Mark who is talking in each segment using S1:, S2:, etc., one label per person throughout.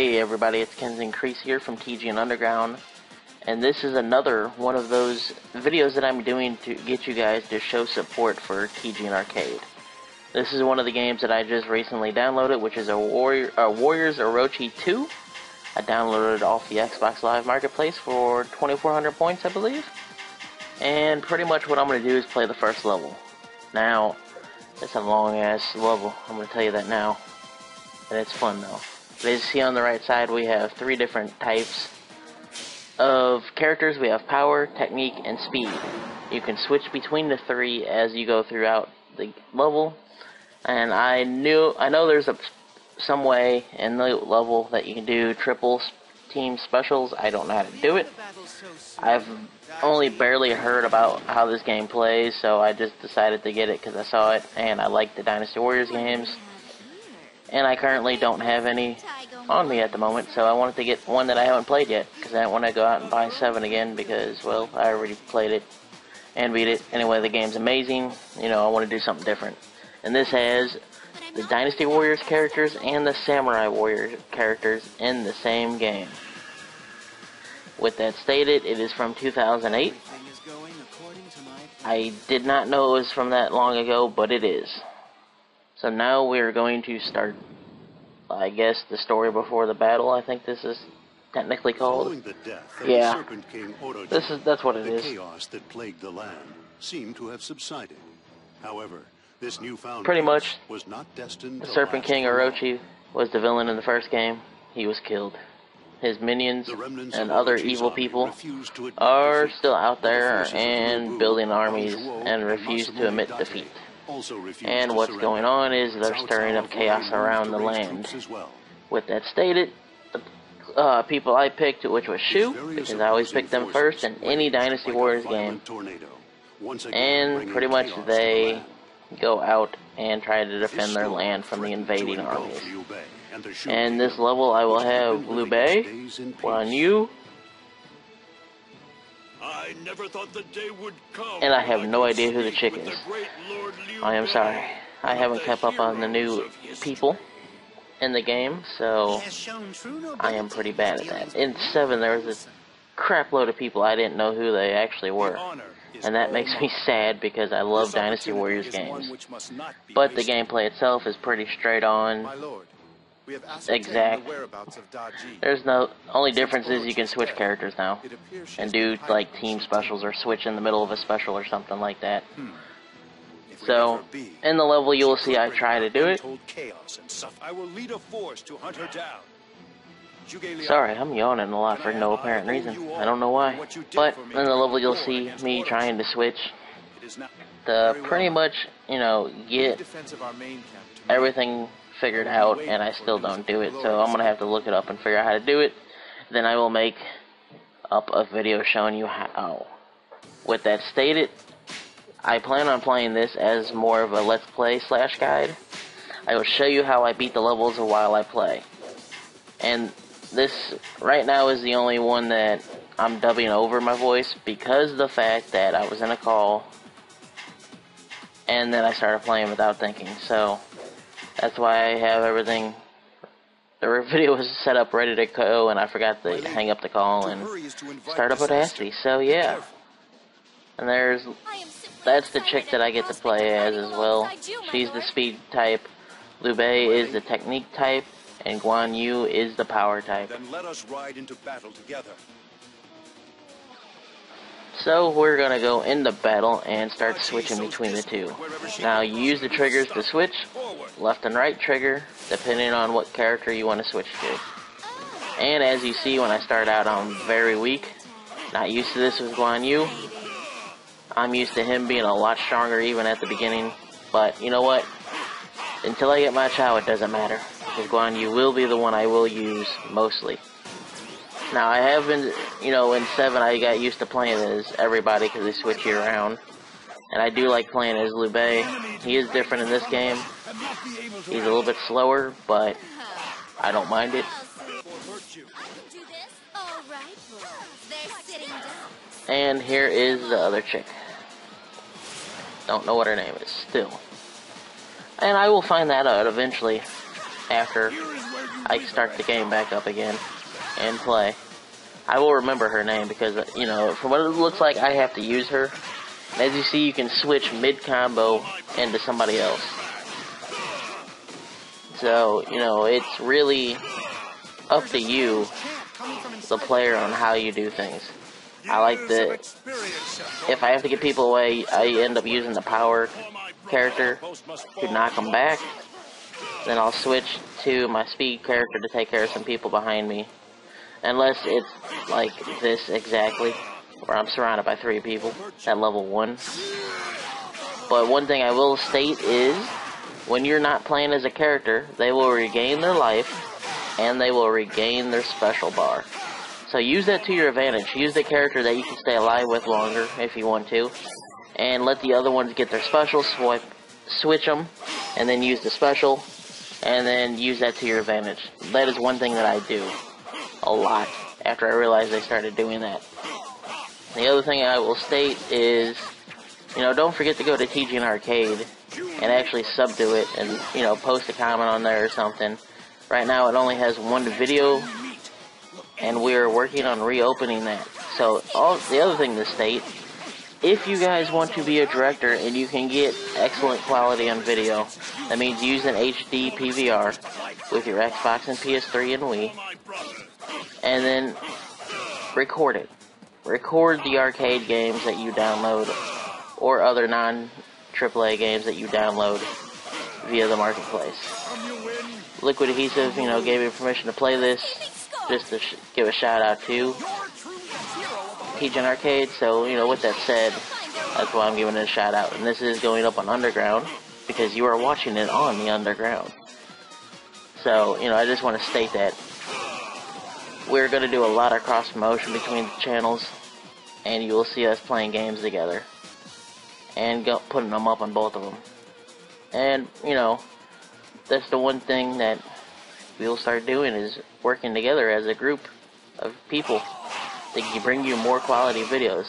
S1: Hey everybody, it's Kenzen Crese here from TGN Underground, and this is another one of those videos that I'm doing to get you guys to show support for TGN Arcade. This is one of the games that I just recently downloaded, which is a, Warrior, a Warriors Orochi 2. I downloaded it off the Xbox Live Marketplace for 2,400 points, I believe. And pretty much what I'm going to do is play the first level. Now, it's a long ass level, I'm going to tell you that now. And it's fun though. As you see on the right side, we have three different types of characters. We have power, technique, and speed. You can switch between the three as you go throughout the level. And I knew, I know there's a some way in the level that you can do triple team specials. I don't know how to do it. I've only barely heard about how this game plays, so I just decided to get it because I saw it and I like the Dynasty Warriors games and I currently don't have any on me at the moment, so I wanted to get one that I haven't played yet, because I don't want to go out and buy 7 again, because, well, I already played it and beat it. Anyway, the game's amazing, you know, I want to do something different. And this has the Dynasty Warriors characters and the Samurai Warriors characters in the same game. With that stated, it is from 2008. I did not know it was from that long ago, but it is. So now we're going to start, I guess, the story before the battle. I think this is technically called. yeah. this is that's what it
S2: the
S1: is.
S2: chaos that plagued the land seemed to have subsided. However, this newfound
S1: Pretty much,
S2: was not destined
S1: The
S2: to
S1: Serpent King. Orochi was the villain in the first game. He was killed. His minions and other evil people
S2: to
S1: are still out there
S2: The forces of
S1: and building armies and refuse to admit defeat. And what's going on is they're stirring up chaos around the land.
S2: as well.
S1: With that stated, the uh, people I picked, which was Shu, because I always pick them first in any Dynasty Warriors game,
S2: tornado, once again
S1: and pretty much they go out and try to defend their land from the invading armies.
S2: And the Shu
S1: And this level I will have Liu Bei, Guan. Yu, And I
S3: when
S1: have no idea who the
S3: speak
S1: chick is.
S3: the great Lord Liu
S1: I am sorry. I haven't kept up on the new
S3: heroes of history.
S1: people in the game, so I am pretty bad at that. In 7, there was a crap load of people I didn't know who they actually were. And that makes me sad because I love Dynasty Warriors games. But the gameplay itself is pretty straight on.
S4: We have
S1: Exact.
S4: the whereabouts of Daji.
S1: There's no only difference is you can switch characters now
S4: It appears she
S1: and do like team specials or switch in the middle of a special or something like that.
S4: Hmm. We
S1: So in the level you will see I try to do it.
S4: I will lead a force to hunt her down.
S1: Sorry, I'm yawning a lot for no apparent reason. I don't know why. But in the level you'll see me trying to switch
S4: it is not
S1: to pretty much, you know, get
S4: defense of our main camp. to me.
S1: everything figured out and I still don't do it. So I'm gonna have to look it up and figure out how to do it. Then I will make up a video showing you how. With that stated, I plan on playing this as more of a let's play slash guide. I will show you how I beat the levels while I play. And this right now is the only one that I'm dubbing over my voice because the fact that I was in a call and then I started playing without thinking. So that's why I have everything. The video was set up ready to go, and I forgot to hang up the call and
S4: hurry is to invite
S1: start up
S4: disaster.
S1: Audacity. So yeah, and there's that's the chick that I get to play as as well. She's the speed type. Liu Bei is the technique type, and Guan Yu is the power type.
S4: Then let us ride into battle together.
S1: So we're gonna go into battle and start switching between the two. Now you use the triggers to switch, left and right trigger, depending on what character you want to switch to. And as you see, when I start out, I'm very weak. Not used to this with Guan Yu. I'm used to him being a lot stronger even at the beginning. But you know what? Until I get my Chow, it doesn't matter. Because Guan Yu will be the one I will use mostly. Now I have been, you know, in seven I got used to playing as everybody because they switch you around, and I do like playing as Liu Bei. He is different in this game. He's a little bit slower, but I don't mind it. And here is the other chick. Don't know what her name is still, and I will find that out eventually after I start the game back up again and play. I will remember her name because, you know, from what it looks like, I have to use her. As you see, you can switch mid-combo into somebody else. So, you know, it's really up to you, the player, on how you do things. I like the, if I have to get people away, I end up using the power character to knock them back. Then I'll switch to my speed character to take care of some people behind me. Unless it's like this exactly, where I'm surrounded by three people at level 1. But one thing I will state is, when you're not playing as a character, they will regain their life, and they will regain their special bar. So use that to your advantage. Use the character that you can stay alive with longer, if you want to, and let the other ones get their special, swipe, switch them, and then use the special, and then use that to your advantage. That is one thing that I do a lot after I realized I started doing that. The other thing I will state is, you know, don't forget to go to TGN Arcade and actually sub to it and, you know, post a comment on there or something. Right now it only has one video and we're working on reopening that. So, all the other thing to state, if you guys want to be a director and you can get excellent quality on video, that means use an HD PVR with your Xbox and PS3 and Wii, and then record it. Record the arcade games that you download, or other non AAA games that you download via the marketplace. Liquid Adhesive, you know, gave me permission to play this, just to give a shout out to TGN Arcade. So, you know, with that said, that's why I'm giving it a shout out. And this is going up on Underground because you are watching it on the Underground. So, you know, I just want to state that we're going to do a lot of cross promotion between the channels, and you will see us playing games together and go, putting them up on both of them. And, you know, that's the one thing that we'll start doing is working together as a group of people can bring you more quality videos.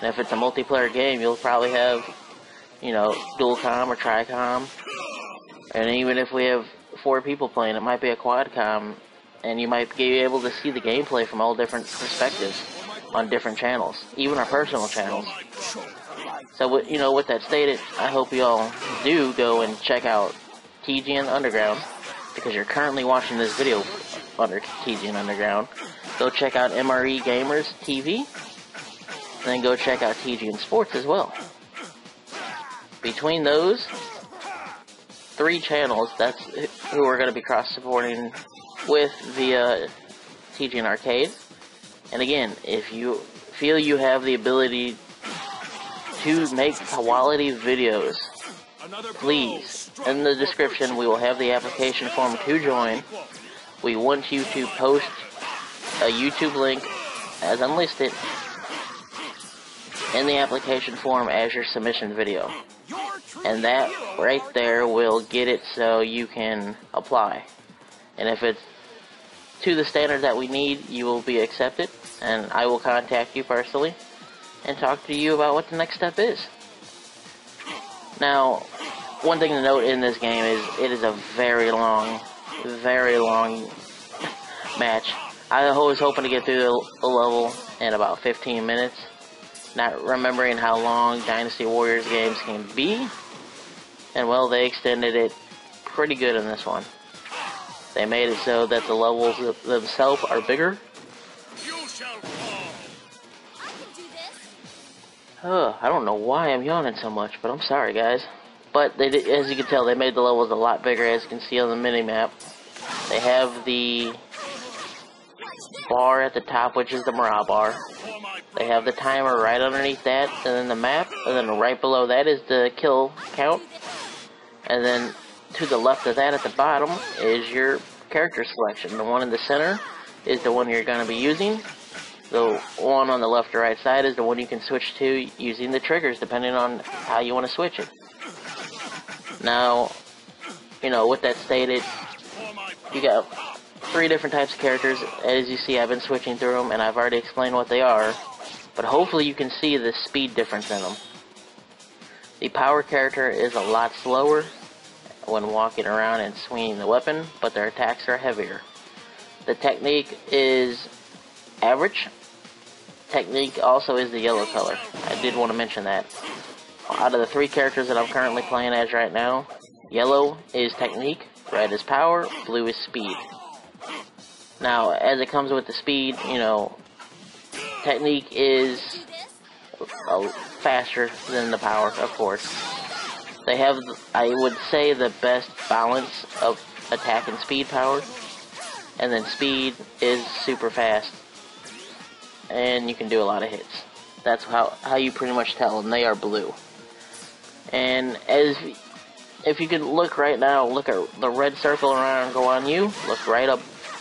S1: And if it's a multiplayer game, you'll probably have, you know, dual com or tricom. And even if we have four people playing, it might be a quad com, and you might be able to see the gameplay from all different perspectives on different channels, even our personal channels. So, you know, with that stated, I hope you all do go and check out TGN Underground because you're currently watching this video under TGN Underground. Go check out MRE Gamers TV, and then go check out TGN Sports as well. Between those three channels, that's who we're going to be cross-supporting with via TGN Arcade. And again, if you feel you have the ability to make quality videos, please, in the description we will have the application form to join. We want you to post a YouTube link as unlisted in the application form as your submission video. And that right there will get it so you can apply. And if it's to the standard that we need, you will be accepted, and I will contact you personally and talk to you about what the next step is. Now, one thing to note in this game is it is a very long, very long match. I was hoping to get through the level in about 15 minutes, not remembering how long Dynasty Warriors games can be, and well, they extended it pretty good in this one. They made it so that the levels themselves are bigger. I don't know why I'm yawning so much, but I'm sorry, guys. But they as you can tell, they made the levels a lot bigger, as you can see on the mini map. They have the bar at the top, which is the morale bar. They have the timer right underneath that, and then the map, and then right below that is the kill count. And then to the left of that at the bottom is your character selection. The one in the center is the one you're going to be using. The one on the left or right side is the one you can switch to using the triggers depending on how you want to switch it. Now, you know, with that stated, you got three different types of characters. As you see, I've been switching through them and I've already explained what they are. But hopefully you can see the speed difference in them. The power character is a lot slower when walking around and swinging the weapon, but their attacks are heavier. The technique is average. Technique also is the yellow color. I did want to mention that. Out of the three characters that I'm currently playing as right now, yellow is technique, red is power, blue is speed. Now, as it comes with the speed, you know, technique is faster than the power, of course. They have, I would say, the best balance of attack and speed power. And then speed is super fast. And you can do a lot of hits. That's how, how you pretty much tell and they are blue. And as if you can look right now, look at the red circle around Guan Yu, look right up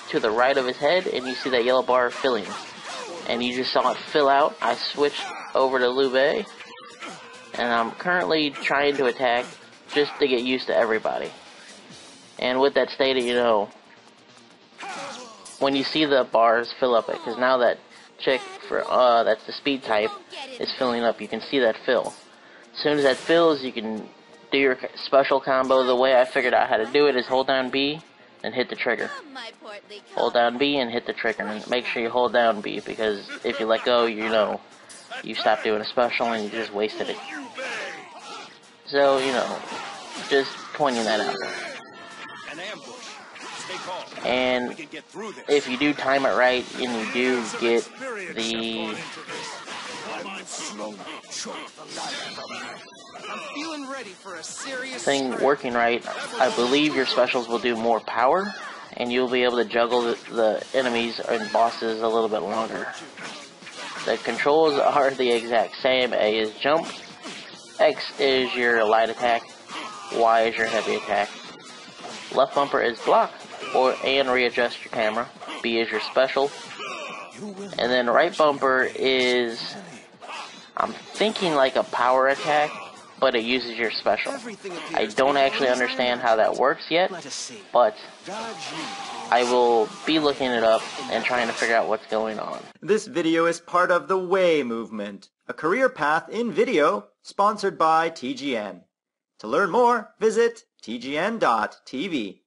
S1: to the right of his head, and you see that yellow bar filling. And you just saw it fill out. I switched over to Liu Bei, and I'm currently trying to attack just to get used to everybody. And with that stated, you know, when you see the bars fill up it, because now that chick for uh that's the speed type is filling up, you can see that fill. As soon as that fills, you can do your special combo. The way I figured out how to do it is hold down B and hit the trigger. Hold down B and hit the trigger, and make sure you hold down B because if you let go, you know, you stop doing a special and you just wasted it. So, you know, just pointing that out. And
S4: We can get through this.
S1: if you do time it right and you do get the
S5: I'm feeling ready for a serious
S1: thing working right, I believe your specials will do more power and you'll be able to juggle the, the enemies and bosses a little bit longer. The controls are the exact same. A is jump, X is your light attack, Y is your heavy attack. Left bumper is block or and readjust your camera. B is your special. And then right bumper is I'm thinking like a power attack, but it uses your special. I don't actually understand how that works yet, but I will be looking it up and trying to figure out what's going on.
S6: This video is part of the Way movement, a career path in video sponsored by TGN. To learn more, visit tgn.tv.